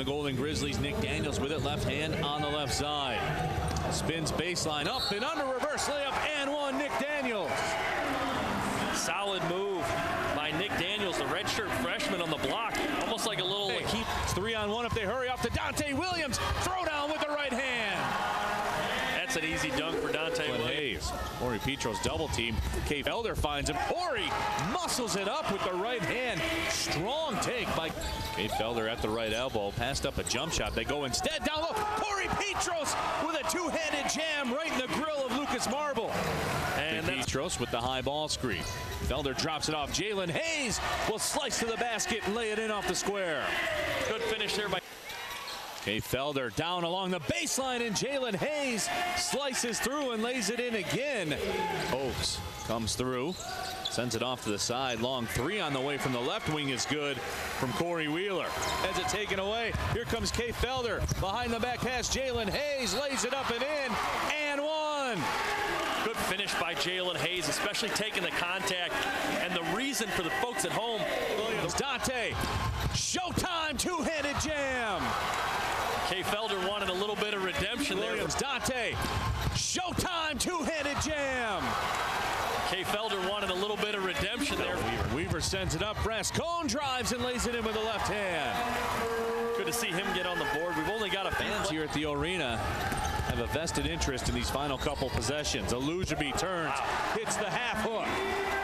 the Golden Grizzlies. Nick Daniels with it, left hand on the left side. Spins baseline up and under reverse layup and one. Nick Daniels. Solid move by Nick Daniels, the redshirt freshman on the block. Almost like a little. They keep it's three on one if they hurry off to Dante Williams. Throw down with the right hand. That's an easy dunk for Dante Williams. Hayes. Corey Petros double team. Kay Felder finds him. Corey muscles it up with the right hand. Strong take by Kay Felder at the right elbow. Passed up a jump shot. They go instead down low. Corey Petros with a two-handed jam right in the grill of Lucas Marble. And Petros with the high ball screen. Felder drops it off. Jalen Hayes will slice to the basket and lay it in off the square. Good finish there by Okay, Felder down along the baseline, and Jalen Hayes slices through and lays it in again. Oaks comes through, sends it off to the side. Long three on the way from the left wing is good from Corey Wheeler. Has it taken away. Here comes Kay Felder. Behind the back pass, Jalen Hayes lays it up and in, and one. Good finish by Jalen Hayes, especially taking the contact. And the reason for the folks at home, Williams, Dante, Showtime. Felder wanted a little bit of redemption There Williams, Dante, Showtime two-handed jam. Kay Felder wanted a little bit of redemption there. Weaver, Weaver sends it up. Brascone drives and lays it in with the left hand. Good to see him get on the board. We've only got a Fans here at the arena have a vested interest in these final couple possessions. Alujabi turns, hits the half hook.